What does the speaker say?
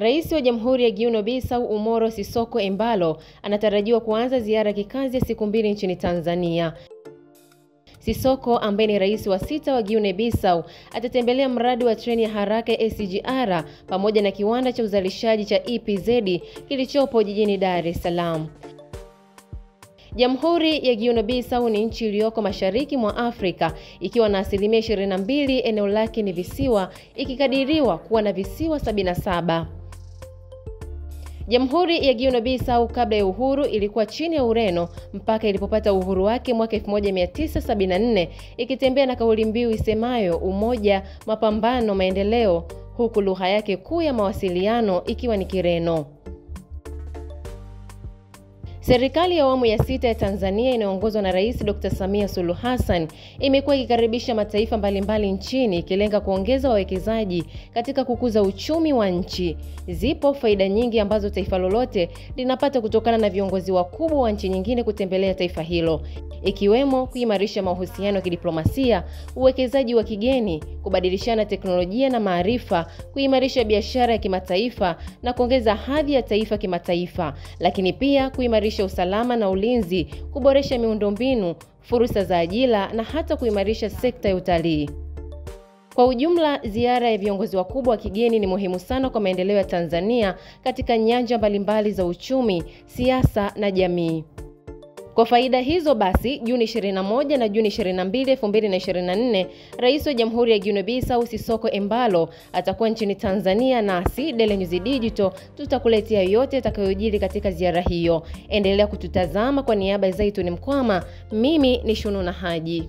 Rais wa Jamhuri ya Guinea Bissau Umoro Sissoco Embalo anatarajiwa kuanza ziara ya kikazi ya siku mbili nchini Tanzania. Sissoco ambaye ni rais wa sita wa Guinea Bissau atatembelea mradi wa treni ya haraka ya SGR pamoja na kiwanda cha uzalishaji cha EPZ kilichopo jijini Dar es Salaam. Jamhuri ya Guinea Bissau ni nchi iliyoko mashariki mwa Afrika ikiwa na asilimia 22, eneo lake ni visiwa ikikadiriwa kuwa na visiwa 77. Jamhuri ya Guinea Bissau kabla ya uhuru ilikuwa chini ya Ureno mpaka ilipopata uhuru wake mwaka 1974 ikitembea na kauli mbiu isemayo umoja, mapambano, maendeleo, huku lugha yake kuu ya mawasiliano ikiwa ni Kireno. Serikali ya awamu ya sita ya Tanzania inayoongozwa na Rais Dr. Samia Suluhu Hassan imekuwa ikikaribisha mataifa mbalimbali nchini ikilenga kuongeza wawekezaji katika kukuza uchumi wa nchi. Zipo faida nyingi ambazo taifa lolote linapata kutokana na viongozi wakubwa wa nchi nyingine kutembelea taifa hilo, ikiwemo kuimarisha mahusiano ya kidiplomasia, uwekezaji wa kigeni, kubadilishana teknolojia na maarifa, kuimarisha biashara ya kimataifa na kuongeza hadhi ya taifa kimataifa, lakini pia kuimarisha usalama na ulinzi, kuboresha miundombinu, fursa za ajira na hata kuimarisha sekta ya utalii. Kwa ujumla, ziara ya viongozi wakubwa wa kigeni ni muhimu sana kwa maendeleo ya Tanzania katika nyanja mbalimbali za uchumi, siasa na jamii. Kwa faida hizo basi, Juni 21 na Juni 22, 2024, Rais wa Jamhuri ya Guinea Bissau Sissoco Embalo atakuwa nchini Tanzania nasi Daily News Digital tutakuletea yote yatakayojiri katika ziara hiyo. Endelea kututazama. Kwa niaba ya Zaituni Mkwama, mimi ni Shununa Haji.